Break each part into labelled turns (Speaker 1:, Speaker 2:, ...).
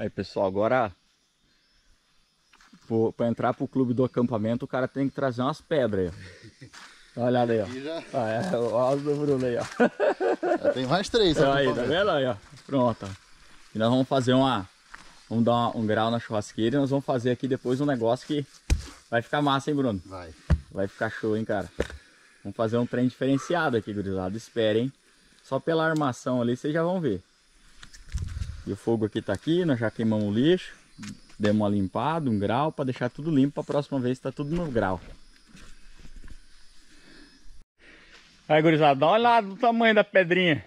Speaker 1: Aí pessoal, agora para entrar pro clube do acampamento o cara tem que trazer umas pedras aí, ó. Olha aí, ó.
Speaker 2: Já...
Speaker 1: Ah, é, olha o do Bruno aí, ó.
Speaker 2: Já tem mais três.
Speaker 1: Então, aí, tá vendo aí, ó? Pronto. Ó. E nós vamos fazer uma... Vamos dar um grau na churrasqueira e nós vamos fazer aqui depois um negócio que vai ficar massa, hein, Bruno?
Speaker 2: Vai.
Speaker 1: Vai ficar show, hein, cara? Vamos fazer um trem diferenciado aqui, gurizada. Esperem. Só pela armação ali vocês já vão ver. E o fogo aqui tá aqui, nós já queimamos o lixo. Demos uma limpada, um grau, para deixar tudo limpo para a próxima vez tá tudo no grau. Aí, gurizada, dá uma olhada no tamanho da pedrinha.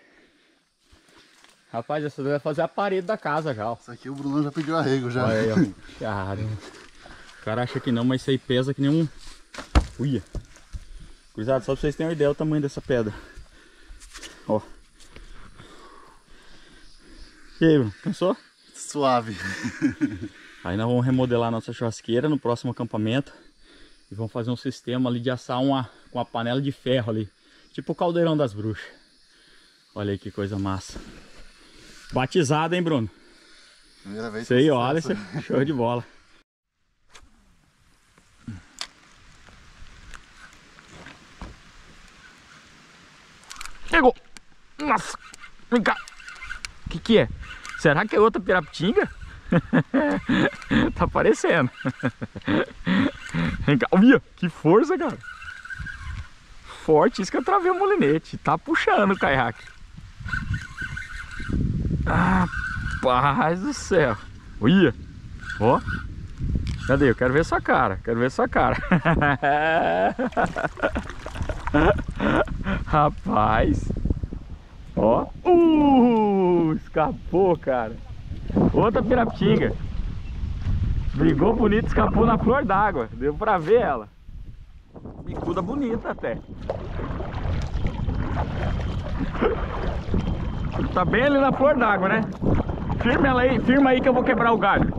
Speaker 1: Rapaz, essa vai fazer a parede da casa já, ó.
Speaker 2: Isso aqui o Bruno já pediu arrego já.
Speaker 1: Olha aí, ó. Caramba. O cara acha que não, mas isso aí pesa que nem um... Uia. Gurizada, só pra vocês terem uma ideia do tamanho dessa pedra. Ó. E aí? Pensou?
Speaker 2: Suave.
Speaker 1: Aí nós vamos remodelar nossa churrasqueira no próximo acampamento. E vamos fazer um sistema ali de assar uma, com uma panela de ferro ali. Tipo o caldeirão das bruxas. Olha aí que coisa massa. Batizado, hein, Bruno?
Speaker 2: Primeira vez.
Speaker 1: Isso aí, olha, isso é show de bola. Chegou! Nossa! Vem cá! O que que é? Será que é outra pirapitinga? tá aparecendo. Vem cá. Olha, que força, cara. Forte, isso que eu travei o molinete. Tá puxando o caiaque. Ah, paz do céu. Olha. Ó. Cadê? Eu quero ver sua cara. Quero ver sua cara. Rapaz. Ó. Uh, escapou, cara. Outra pirapitinga. Brigou bonito, escapou na flor d'água. Deu pra ver ela. Bicuda bonita até. Tá bem ali na flor d'água, né? Firma ela aí, firma aí que eu vou quebrar o galho.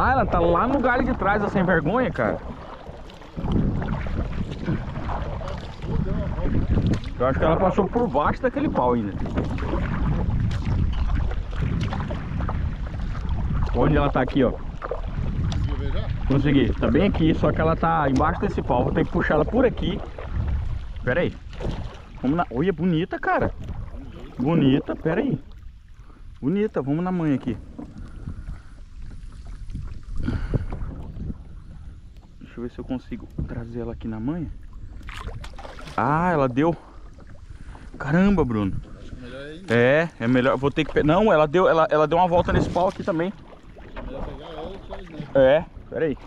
Speaker 1: Ah, ela tá lá no galho de trás, essa sem vergonha, cara. Eu acho que ela passou por baixo daquele pau ainda. Onde ela tá aqui, ó. Consegui. Tá bem aqui, só que ela tá embaixo desse pau. Vou ter que puxar ela por aqui. Pera aí. Vamos na... Olha, bonita, cara. Bonita, pera aí. Bonita, vamos na mãe aqui. Deixa eu ver se eu consigo trazer ela aqui na manha. Ah, ela deu. Caramba, Bruno.
Speaker 2: Acho que melhor é.
Speaker 1: É, é melhor. Vou ter que. Não, ela deu, ela, ela deu uma volta nesse pau aqui também.
Speaker 2: Melhor pegar ela e tirar né?
Speaker 1: É, pera aí.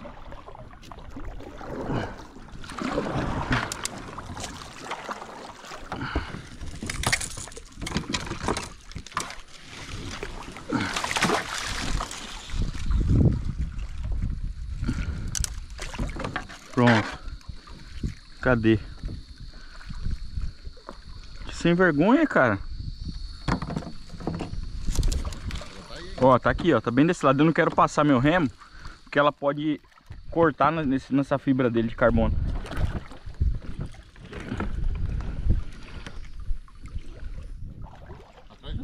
Speaker 1: Pronto. Cadê? Que sem vergonha, cara. Ó, tá aqui, ó. Tá bem desse lado. Eu não quero passar meu remo, porque ela pode cortar nesse- nessa fibra dele de carbono.
Speaker 2: Atrás de.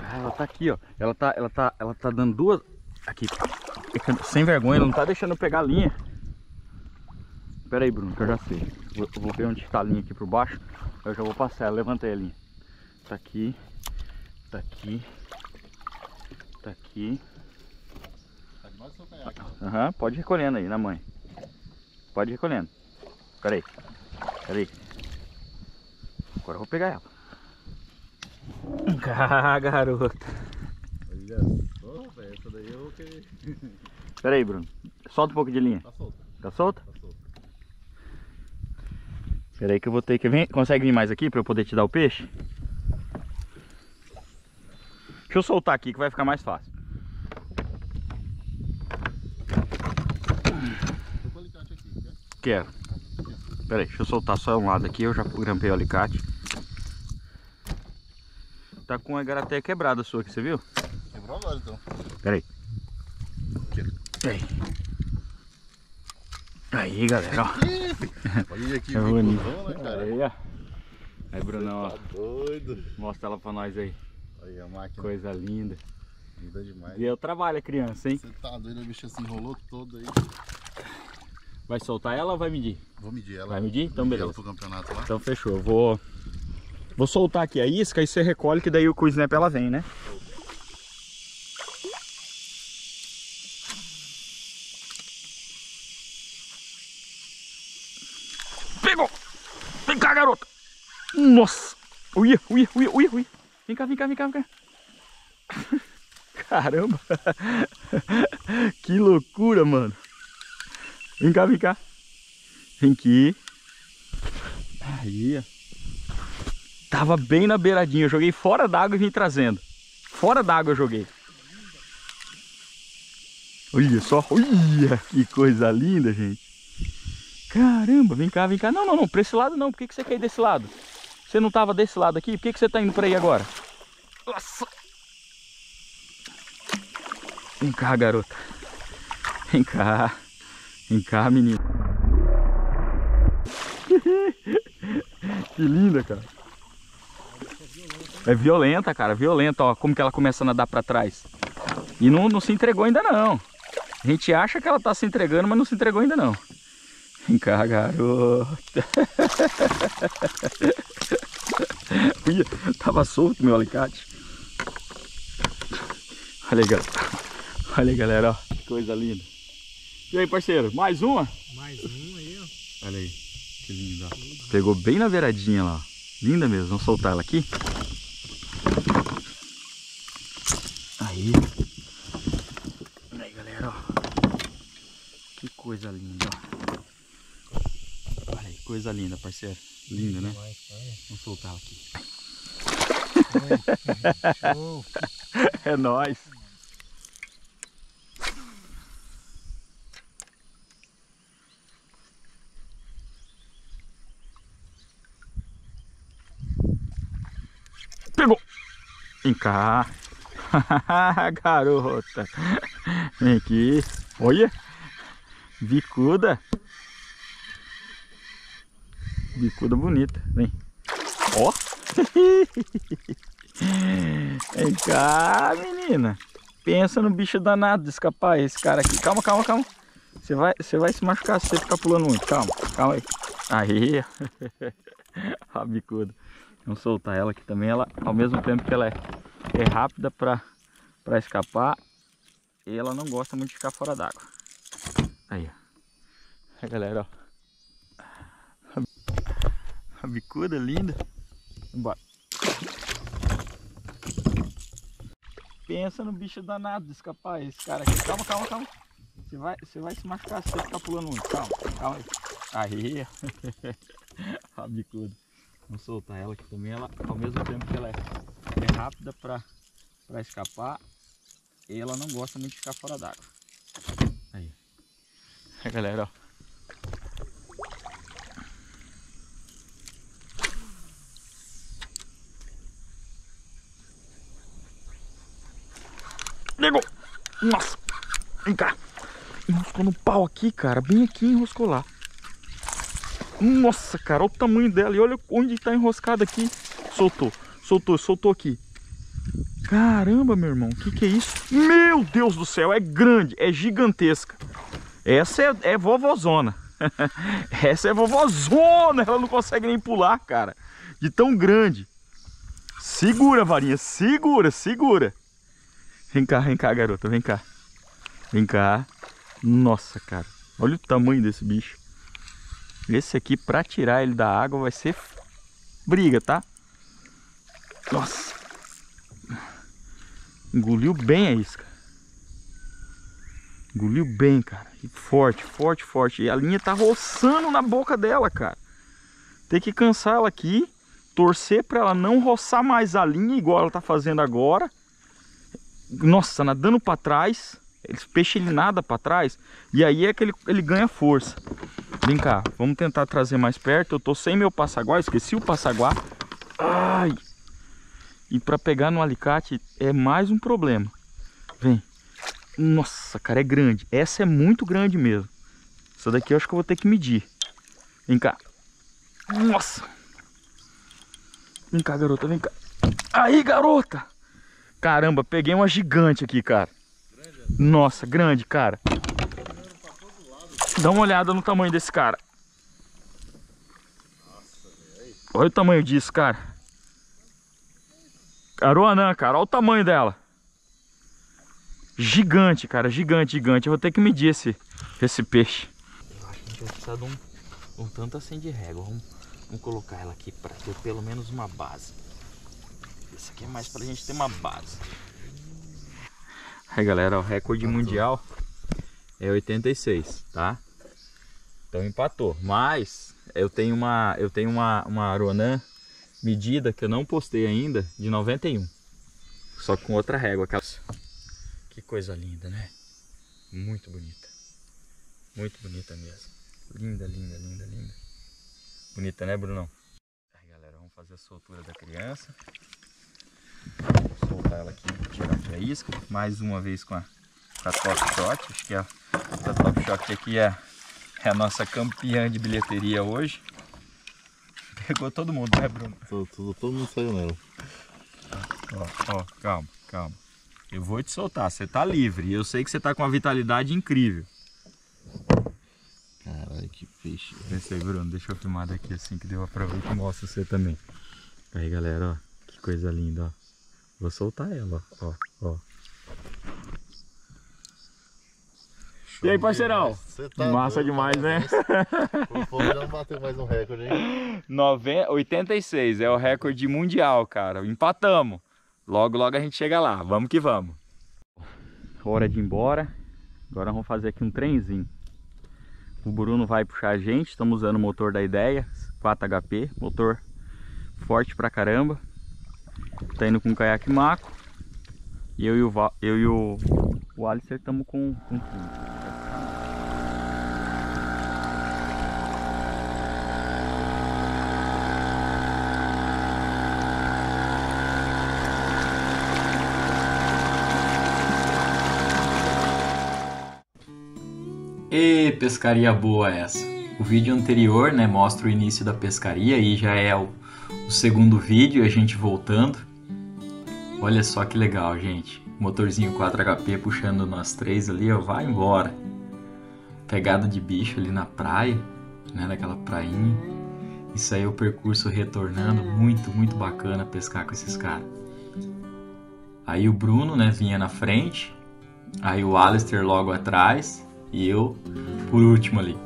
Speaker 1: Ah, ela tá aqui, ó. Ela tá, ela tá, ela tá dando duas aqui. Sem vergonha, não tá deixando eu pegar a linha. Pera aí, Bruno, que eu já sei. Vou, vou ver onde tá a linha aqui por baixo. Eu já vou passar. Levantei a linha. Tá aqui. Tá aqui. Tá aqui.
Speaker 2: Tá seu caiaque.
Speaker 1: Aham, pode ir recolhendo aí na mãe. Pode ir recolhendo. Pera aí. Pera aí. Agora eu vou pegar ela. Ah, garota.
Speaker 2: Olha só, velho. Essa daí eu
Speaker 1: aí, Bruno. Solta um pouco de linha.
Speaker 2: Tá solta,
Speaker 1: Tá solta?
Speaker 2: tá solta.
Speaker 1: Pera aí que eu vou ter que... Vem, consegue vir mais aqui pra eu poder te dar o peixe? Deixa eu soltar aqui que vai ficar mais fácil. Quero. Pera aí, deixa eu soltar só um lado aqui. Eu já grampei o alicate. Tá com a garateia quebrada sua aqui, você viu?
Speaker 2: Quebrou agora então.
Speaker 1: Pera aí. Pera aí. Aí, galera, ó.
Speaker 2: Olha que
Speaker 1: É bonito. Aí, ó. Aí, Brunão, ó.
Speaker 2: Tá doido.
Speaker 1: Mostra ela pra nós aí.
Speaker 2: Olha a máquina.
Speaker 1: Coisa linda.
Speaker 2: Linda demais.
Speaker 1: Deu trabalho a criança, hein?
Speaker 2: Você tá doido, a bicha se enrolou toda aí.
Speaker 1: Vai soltar ela ou vai medir?
Speaker 2: Vou medir ela.
Speaker 1: Vai medir? Então,
Speaker 2: Medir
Speaker 1: beleza. Então fechou, eu vou... Vou soltar aqui a isca e você recolhe que daí o o snap ela vem, né? Pegou! Vem cá, garota! Nossa! Uia, uia, uia, uia! Vem cá, vem cá, vem cá, vem cá! Caramba! que loucura, mano! Vem cá, vem cá! Vem aqui! Aí. Tava bem na beiradinha. Eu joguei fora d'água e vim trazendo. Fora d'água eu joguei. Olha só. Olha que coisa linda, gente. Caramba, vem cá, vem cá. Não, não, não. Pra esse lado não. Por que, que você quer ir desse lado? Você não tava desse lado aqui? Por que, que você tá indo pra aí agora? Nossa. Vem cá, garota. Vem cá. Vem cá, menina. que linda, cara. É violenta, cara, violenta, ó, como que ela começa a nadar pra trás. E não, não se entregou ainda não. A gente acha que ela tá se entregando, mas não se entregou ainda não. Vem cá, garota. Uia, tava solto meu alicate. Olha aí, galera. Olha aí, galera, ó. Que coisa linda. E aí, parceiro, mais uma?
Speaker 3: Mais um aí, ó.
Speaker 1: Olha aí, que linda. Pegou bem na beiradinha lá. Linda mesmo. Vamos soltar ela aqui. Aí. Olha aí, galera, ó. Que coisa linda, ó. Olha aí, coisa linda, parceiro. Linda, né?
Speaker 3: Vai, vai.
Speaker 1: Vamos soltar ela aqui. É nóis. Pegou. Vem cá. Garota. Vem aqui. Olha. Bicuda. Bicuda bonita. Vem. Ó. Vem cá, menina. Pensa no bicho danado de escapar esse cara aqui. Calma, calma, calma. Você vai, você vai se machucar se você ficar pulando muito. Calma, calma aí. Aí. A bicuda. Vamos soltar ela aqui também. Ela, ao mesmo tempo que ela é, é rápida para escapar, ela não gosta muito de ficar fora d'água. Aí, ó. Aí, galera, ó. A bicuda linda. Bora. Pensa no bicho danado de escapar esse cara aqui. Calma, calma, calma. Você vai, você vai se machucar se você ficar pulando muito. Calma, calma aí. Aí. A bicuda. Vamos soltar ela aqui também. Ela, ao mesmo tempo que ela é, é rápida para para escapar, ela não gosta muito de ficar fora d'água. Aí. Aí, galera, ó. Pegou! Nossa! Vem cá! Enroscou no pau aqui, cara. Bem aqui enroscou lá. Nossa, cara, olha o tamanho dela. E olha onde está enroscada aqui. Soltou, soltou, soltou aqui. Caramba, meu irmão, o que, que é isso? Meu Deus do céu, é grande, é gigantesca. Essa é, é vovozona. Essa é vovozona, ela não consegue nem pular, cara. De tão grande. Segura, varinha, segura, segura. Vem cá, vem cá, garota, vem cá. Vem cá. Nossa, cara, olha o tamanho desse bicho. Esse aqui, pra tirar ele da água, vai ser briga, tá? Nossa. Engoliu bem a isca. Engoliu bem, cara. E forte, forte, forte. E a linha tá roçando na boca dela, cara. Tem que cansar ela aqui. Torcer pra ela não roçar mais a linha, igual ela tá fazendo agora. Nossa, nadando pra trás. Esse peixe ele nada pra trás. E aí é que ele, ele ganha força. Vem cá, vamos tentar trazer mais perto. Eu tô sem meu passaguá, esqueci o passaguá. Ai! E para pegar no alicate é mais um problema. Vem. Nossa, cara, é grande. Essa é muito grande mesmo. Essa daqui eu acho que eu vou ter que medir. Vem cá. Nossa. Vem cá, garota, vem cá. Aí, garota. Caramba, peguei uma gigante aqui, cara. Nossa, grande, cara. Dá uma olhada no tamanho desse cara. Olha o tamanho disso, cara. Aruanã, cara. Olha o tamanho dela. Gigante, cara. Gigante, gigante. Eu vou ter que medir esse, esse peixe. Eu acho que a gente vai precisar de um, um tanto assim de régua. Vamos, vamos colocar ela aqui para ter pelo menos uma base. Isso aqui é mais pra gente ter uma base. Aí galera, o recorde mundial é 86, tá? Então empatou. Mas eu tenho uma, eu tenho uma, uma Ronan medida que eu não postei ainda de 91. Só com outra régua. Que coisa linda, né? Muito bonita. Muito bonita mesmo. Linda, linda, linda, linda. Bonita, né, Brunão? Aí, galera, vamos fazer a soltura da criança. Vou soltar ela aqui, tirar aqui a isca. Mais uma vez com a, com a Top Shot. Acho que a, a Top Shot aqui é é a nossa campeã de bilheteria hoje. Pegou todo mundo, né, Bruno?
Speaker 2: Todo, todo, todo mundo saiu nela.
Speaker 1: Ó, ó, calma, calma. Eu vou te soltar, você tá livre. Eu sei que você tá com uma vitalidade incrível.
Speaker 2: Caralho, que peixe.
Speaker 1: Pensa aí, Bruno, deixa eu filmar daqui assim que deu aproveito e mostro você também. Aí, galera, ó, que coisa linda, ó. Vou soltar ela, ó, ó. E aí, parceirão?
Speaker 2: Tá
Speaker 1: Massa
Speaker 2: doido,
Speaker 1: demais, né?
Speaker 2: O povo já bateu mais um recorde, hein?
Speaker 1: 9, 86 é o recorde mundial, cara. Empatamos. Logo, logo a gente chega lá. Vamos que vamos. Hora de ir embora. Agora vamos fazer aqui um trenzinho. O Bruno vai puxar a gente. Estamos usando o motor da Ideia, 4HP. Motor forte pra caramba. Tá indo com caiaque maco. E eu e o, eu e o, o Alistair estamos com, com tudo. E pescaria boa essa. O vídeo anterior, né, mostra o início da pescaria e já é o, o segundo vídeo, a gente voltando. Olha só que legal, gente. Motorzinho 4HP puxando nós três ali, ó, vai embora. Pegada de bicho ali na praia, né, naquela prainha. Isso aí é o percurso retornando, muito, muito bacana pescar com esses caras. Aí o Bruno, né, vinha na frente, aí o Alistair logo atrás, e eu por último ali.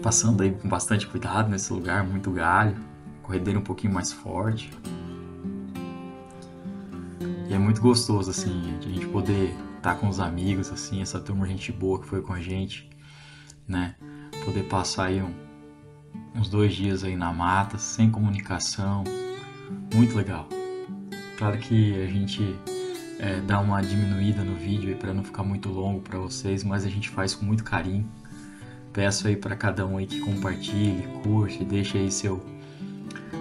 Speaker 1: Passando aí com bastante cuidado nesse lugar, muito galho, corredeira um pouquinho mais forte. E é muito gostoso assim, a gente poder estar tá com os amigos assim, essa turma gente boa que foi com a gente, né? Poder passar aí um, uns dois dias aí na mata, sem comunicação, muito legal. Claro que a gente é, dar uma diminuída no vídeo para não ficar muito longo para vocês, mas a gente faz com muito carinho. Peço aí para cada um aí que compartilhe, curte, deixe aí seu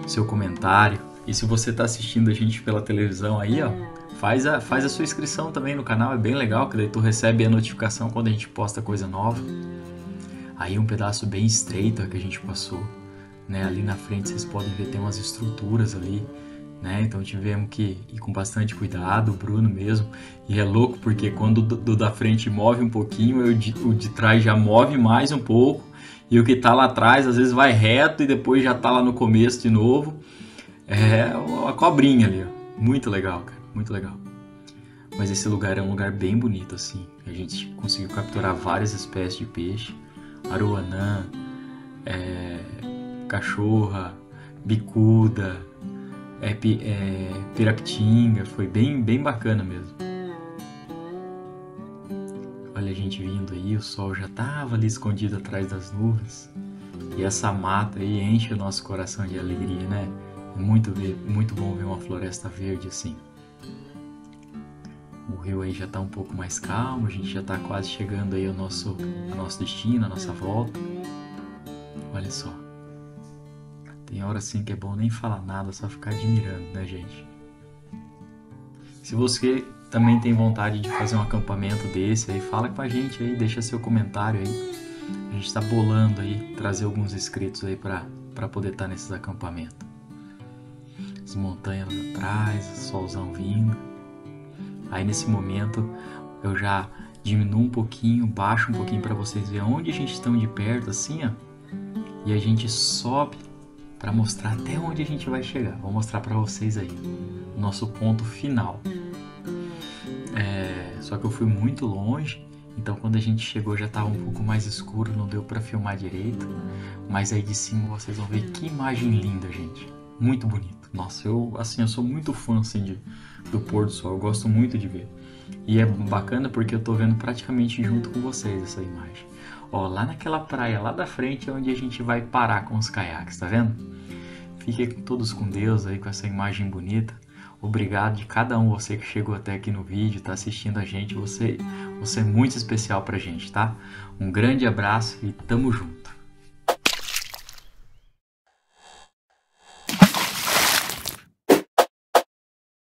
Speaker 1: seu comentário. E se você está assistindo a gente pela televisão aí, ó, faz a, faz a sua inscrição também no canal, é bem legal, que daí tu recebe a notificação quando a gente posta coisa nova. Aí um pedaço bem estreito que a gente passou, né? Ali na frente vocês podem ver tem umas estruturas ali né? Então tivemos que ir com bastante cuidado, o Bruno mesmo. E é louco porque quando o do, da frente move um pouquinho, o de, o de trás já move mais um pouco. E o que está lá atrás às vezes vai reto e depois já está lá no começo de novo. É a cobrinha ali, ó. Muito legal, cara, muito legal. Mas esse lugar é um lugar bem bonito assim. A gente conseguiu capturar várias espécies de peixe, aroanã, é, cachorra, bicuda, é, é, Piractinga, foi bem, bem bacana mesmo. Olha a gente vindo aí, o sol já tava ali escondido atrás das nuvens. E essa mata aí enche o nosso coração de alegria, né? É muito, muito bom ver uma floresta verde assim. O rio aí já tá um pouco mais calmo, a gente já tá quase chegando aí ao nosso, ao nosso destino, à nossa volta. Olha só. Tem hora assim que é bom nem falar nada, só ficar admirando, né, gente? Se você também tem vontade de fazer um acampamento desse aí, fala com a gente aí, deixa seu comentário aí. A gente está bolando aí, trazer alguns inscritos aí para poder estar tá nesses acampamentos. As montanhas atrás, solzão vindo. Aí nesse momento eu já diminuo um pouquinho, baixo um pouquinho para vocês verem onde a gente está de perto, assim, ó. E a gente sobe para mostrar até onde a gente vai chegar. Vou mostrar para vocês aí o nosso ponto final. É, só que eu fui muito longe, então quando a gente chegou já estava um pouco mais escuro, não deu para filmar direito. Mas aí de cima vocês vão ver que imagem linda, gente. Muito bonito. Nossa, eu assim, eu sou muito fã assim de, do pôr do sol. Eu gosto muito de ver. E é bacana porque eu tô vendo praticamente junto com vocês essa imagem. Ó, lá naquela praia lá da frente é onde a gente vai parar com os caiaques, tá vendo? Fiquem todos com Deus aí com essa imagem bonita. Obrigado de cada um você que chegou até aqui no vídeo, tá assistindo a gente. Você, você é muito especial pra gente, tá? Um grande abraço e tamo junto.